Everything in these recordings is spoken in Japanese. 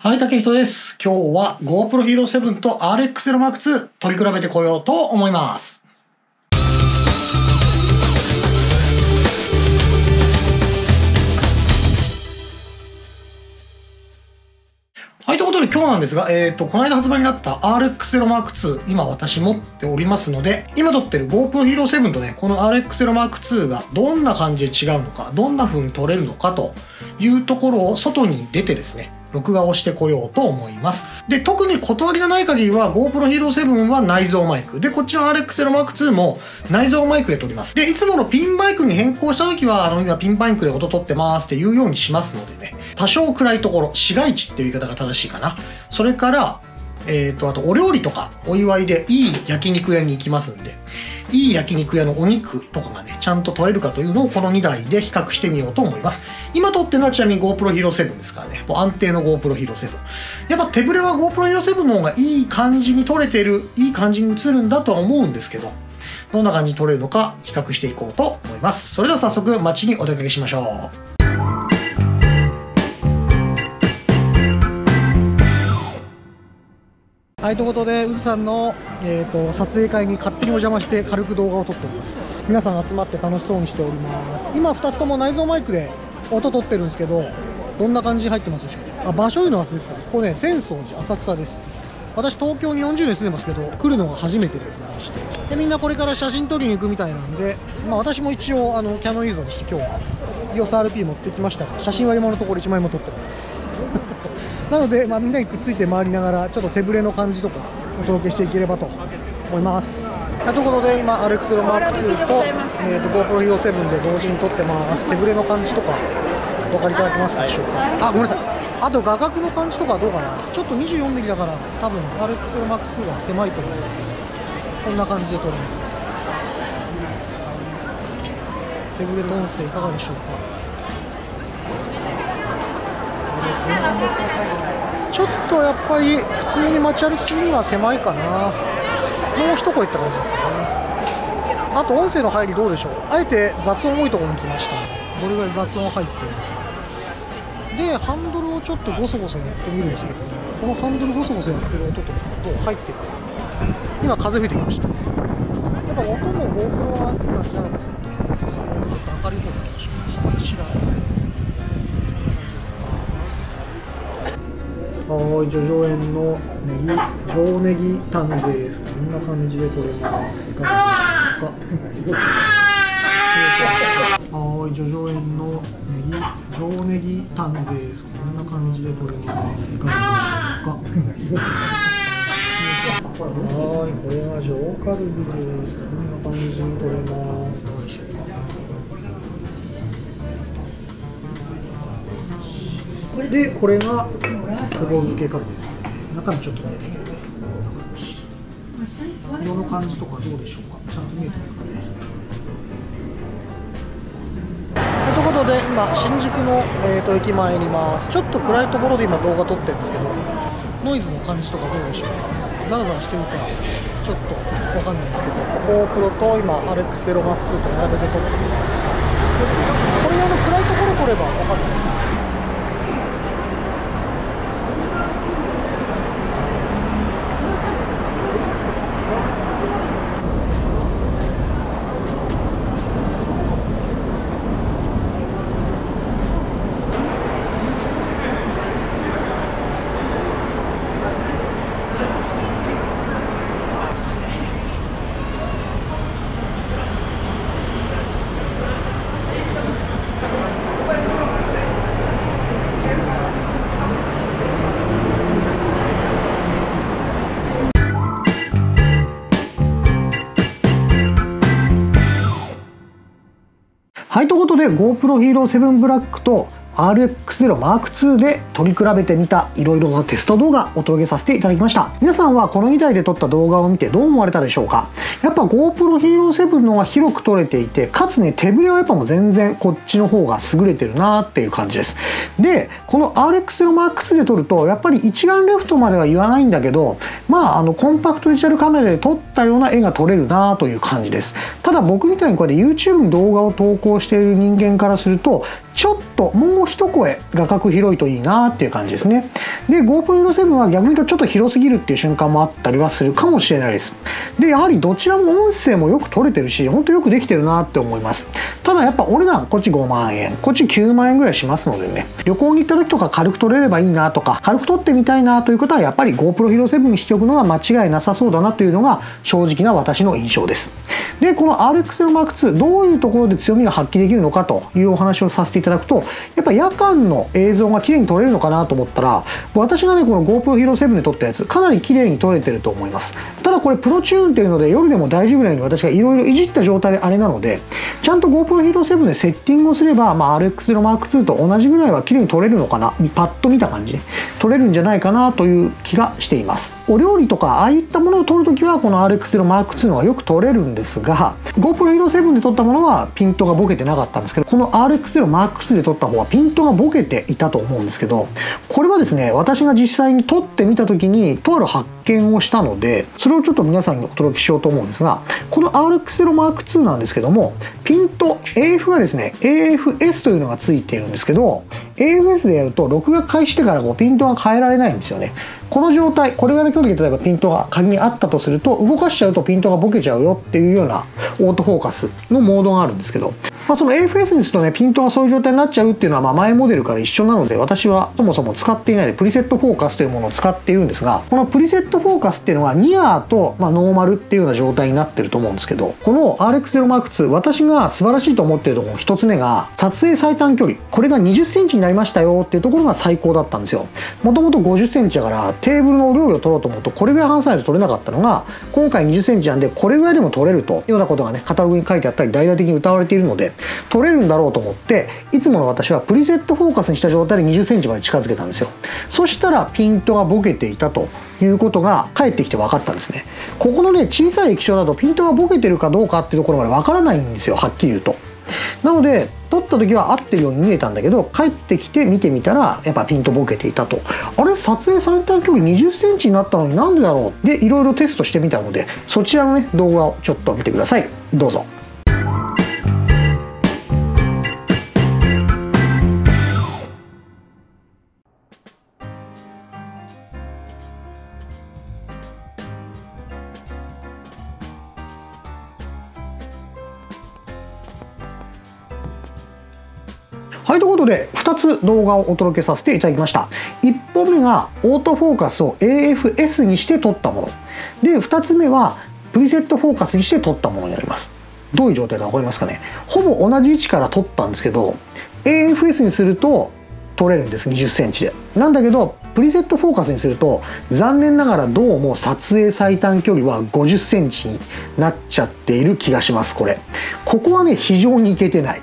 はい、竹人です。今日は GoPro Hero 7と RX0 Mark II 取り比べてこようと思います。はい、ということで今日なんですが、えっ、と、この間発売になった RX0 Mark II、今私持っておりますので、今撮ってる GoPro Hero 7とね、この RX0 Mark II がどんな感じで違うのか、どんな風に撮れるのかというところを外に出てですね、録画をしてこようと思います。で、特に断りがない限りは GoPro Hero 7は内蔵マイク。で、こっちの RX0 Mark II も内蔵マイクで撮ります。で、いつものピンマイクに変更した時は、あの、今ピンマイクで音撮ってますっていうようにしますのでね、多少暗いところ、市街地っていう言い方が正しいかな。それから、えっ、と、あとお料理とかお祝いでいい焼肉屋に行きますんで、いい焼肉屋のお肉とかがね、ちゃんと取れるかというのをこの2台で比較してみようと思います。今撮ってるのはちなみに GoPro Hero 7ですからね、もう安定の GoPro Hero 7。やっぱ手ぶれは GoPro Hero 7の方がいい感じに撮れてる、いい感じに映るんだとは思うんですけど、どんな感じに撮れるのか比較していこうと思います。それでは早速街にお出かけしましょう。はい、ということで、うずさんの、えー、と撮影会に勝手にお邪魔して軽く動画を撮っております。皆さん集まって楽しそうにしております。今、2つとも内蔵マイクで音撮ってるんですけど、どんな感じに入ってますでしょう？か。あ、場所いうの忘れてた。ここね、浅草寺、浅草です。私、東京に40年住んでますけど、来るのが初めてでございまして。で、みんなこれから写真撮りに行くみたいなんで、まあ私も一応、あの、キャノンユーザーとして今日は EOSRP 持ってきましたが、写真は今のところ1枚も撮ってます。なので、まあ、みんなにくっついて回りながら、ちょっと手ぶれの感じとかお届けしていければと思います。ということで、今、RX マーク2と,、えー、と GoPro Hero 7で同時に撮ってます。手ぶれの感じとか、お分かりいただけますでしょうか？あ、ごめんなさい。あと画角の感じとかはどうかな？ちょっと 24mm だから、多分 RX マーク2は狭いと思うんですけど、こんな感じで撮れますね。手ぶれの音声いかがでしょうか？ちょっとやっぱり普通に街歩きするには狭いかな。もう一声って感じですね。あと音声の入りどうでしょう。あえて雑音多いところに来ました。どれぐらい雑音入ってるでハンドルをちょっとゴソゴソやってみるんですけどこのハンドルゴソゴソやってる音とかどう入ってる。か今風吹いてきました。ねやっぱ音も GoPro はいい感じなのかなちょっと明るい方がいいでしょうかはい、ジョジョ園のネギ、上ネギタンです。こんな感じで撮れます。いかがでしょうか？はい、ジョジョ園のネギ、上ネギタンです。こんな感じで撮れます。いかがでしょうか？はい、これが上カルビです。こんな感じに撮れます。どうでしょで、これがつぼ漬けカルビですね。中身ちょっと見えてる。色の感じとかどうでしょうか？ちゃんと見えてますかね。ということで、今、新宿の、えー、と駅前にいます。ちょっと暗いところで今動画撮ってるんですけど、ノイズの感じとかどうでしょうか？ザラザラしてるか、ちょっとわかんないですけど、GoPro と今、RX0 Mark II と並べて撮ってみます。これあの暗いところ撮ればわかるんですで GoPro Hero 7 Black と RX0 Mark II で取り比べてみたいろいろなテスト動画お届けさせていただきました。皆さんはこの2台で撮った動画を見てどう思われたでしょうか？やっぱ GoPro Hero 7のは広く撮れていてかつね手ぶれはやっぱもう全然こっちの方が優れてるなっていう感じです。でこの RX0 Mark II で撮るとやっぱり一眼レフとまでは言わないんだけどまああのコンパクトデジタルカメラで撮ったような絵が撮れるなという感じです。ただ僕みたいにこうやって YouTube に動画を投稿している人間からするとちょっともう一声画角広いといいなっていう感じですね。で GoPro7 は逆に言うとちょっと広すぎるっていう瞬間もあったりはするかもしれないです。でやはりどちらも音声もよく撮れてるし本当よくできてるなって思います。ただやっぱお値段こっち5万円こっち9万円ぐらいしますのでね旅行に行った時とか軽く撮れればいいなとか軽く撮ってみたいなということはやっぱり GoPro Hero 7にしておくのが間違いなさそうだなというのが正直な私の印象です。でこの RX の Mark2 どういうところで強みが発揮できるのかというお話をさせていただくとやっぱ夜間の映像が綺麗に撮れるのかなと思ったら私がねこの GoPro Hero 7で撮ったやつかなり綺麗に撮れてると思います。ただこれプロチューンっていうので夜でも大丈夫なように私がいろいろいじった状態であれなのでちゃんと GoPro Hero 7でセッティングをすれば、まあ、RX の Mark2 と同じぐらいは綺麗に撮れるのかなパッと見た感じで撮れるんじゃないかなという気がしています。お料理とかああいったものを撮るときはこの RX の Mark2 のがよく撮れるんですが GoPro Hero 7で撮ったものはピントがボケてなかったんですけどこの RX の Mark2 で撮った方はピントがボケていたと思うんですけどこれはですね私が実際に撮ってみた時にとある発見をしたのでそれをちょっと皆さんにお届けしようと思うんですがこの RX0M2 なんですけどもピント AF がですね AFS というのがついているんですけど AFS でやると録画開始してからこうピントが変えられないんですよね。この状態これぐらいの距離で例えばピントが仮にあったとすると動かしちゃうとピントがボケちゃうよっていうようなオートフォーカスのモードがあるんですけど、まあ、その AFS にするとねピントがそういう状態になっちゃうっていうのはま前モデルから一緒なので私はそもそも使っていないでプリセットフォーカスというものを使っているんですがこのプリセットトフォーカスっていうのはニアとまあノーマルっていうような状態になってると思うんですけどこの RX0M2 私が素晴らしいと思ってるところの1つ目が撮影最短距離。これが2 0センチになりましたよっていうところが最高だったんですよ。もともと5 0センチだからテーブルのお料理を取ろうと思うとこれぐらい離さないと取れなかったのが今回2 0センチなんでこれぐらいでも取れるというようなことがねカタログに書いてあったり大々的に歌われているので取れるんだろうと思っていつもの私はプリセットフォーカスにした状態で2 0センチまで近づけたんですよ。そしたらピントがボケていたということがが返ってきて分かったんですね。ここのね小さい液晶だとピントがボケてるかどうかっていうところまで分からないんですよはっきり言うと。なので撮った時は合ってるように見えたんだけど帰ってきて見てみたらやっぱピントボケていたと。あれ撮影された距離 20cm になったのになんでだろうでいろいろテストしてみたのでそちらのね動画をちょっと見てください。どうぞ。いということで2つ動画をお届けさせていただきました。1本目がオートフォーカスを AFS にして撮ったもの。で2つ目はプリセットフォーカスにして撮ったものになります。どういう状態か分かりますかね？ほぼ同じ位置から撮ったんですけど AFS にすると撮れるんです2 0センチで。なんだけどプリセットフォーカスにすると残念ながらどうも撮影最短距離は5 0センチになっちゃっている気がしますこれ。ここはね非常にいけてない。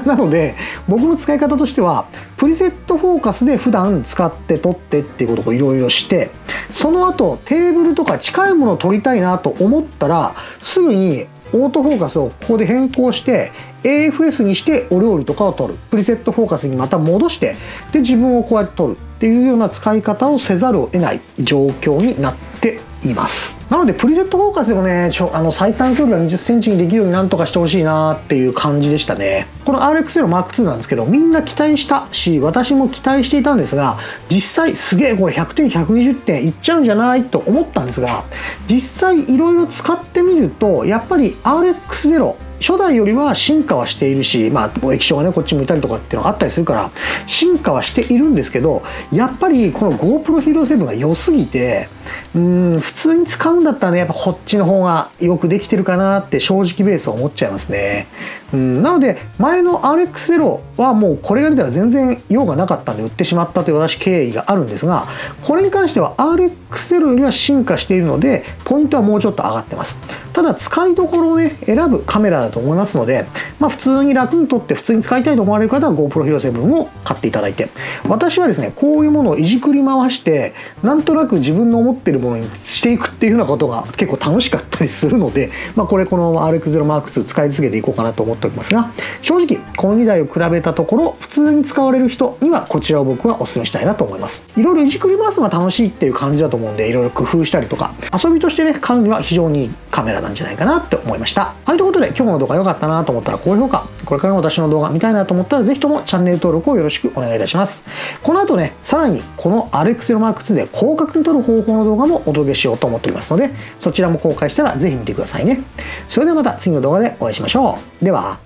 なので僕の使い方としてはプリセットフォーカスで普段使って撮ってっていうことをいろいろしてその後テーブルとか近いものを撮りたいなと思ったらすぐにオートフォーカスをここで変更して AFS にしてお料理とかを撮る。プリセットフォーカスにまた戻してで自分をこうやって撮るっていうような使い方をせざるを得ない状況になっています。なのでプリセットフォーカスでもねちょあの最短距離は2 0センチにできるようになんとかしてほしいなっていう感じでしたね。この RX0 Mark2 なんですけどみんな期待したし私も期待していたんですが実際すげえこれ100点120点いっちゃうんじゃないと思ったんですが実際いろいろ使ってみるとやっぱり RX0 初代よりは進化はしているし、まあ、液晶がねこっち向いたりとかっていうのがあったりするから進化はしているんですけどやっぱりこの GoPro Hero 7が良すぎてうん普通に使うんだったらねやっぱこっちの方がよくできてるかなって正直ベースは思っちゃいますね。うんなので前の RX0 はもうこれが出たら全然用がなかったんで売ってしまったという私経緯があるんですがこれに関しては RX0 よりは進化しているのでポイントはもうちょっと上がってます。ただ使いどころをね選ぶカメラだと思いますので、まあ、普通に楽に撮って普通に使いたいと思われる方は GoPro Hero 7を買っていただいて私はですねこういうものをいじくり回してなんとなく自分の思ってるものにしていくっていうようなことが結構楽しかったりするので、まあ、これこの RX0M2 使い続けていこうかなと思っておりますが正直この2台を比べたところ普通に使われる人にはこちらを僕はお勧めしたいなと思います。いろいろいじくり回すのが楽しいっていう感じだと思うんでいろいろ工夫したりとか遊びとしてね買うには非常にいい。カメラなんじゃないかなって思いました。はいということで今日の動画良かったなと思ったら高評価。これからの私の動画見たいなと思ったらぜひともチャンネル登録をよろしくお願いいたします。この後ねさらにこの RX マーク2で広角に撮る方法の動画もお届けしようと思っておりますのでそちらも公開したらぜひ見てくださいね。それではまた次の動画でお会いしましょう。では。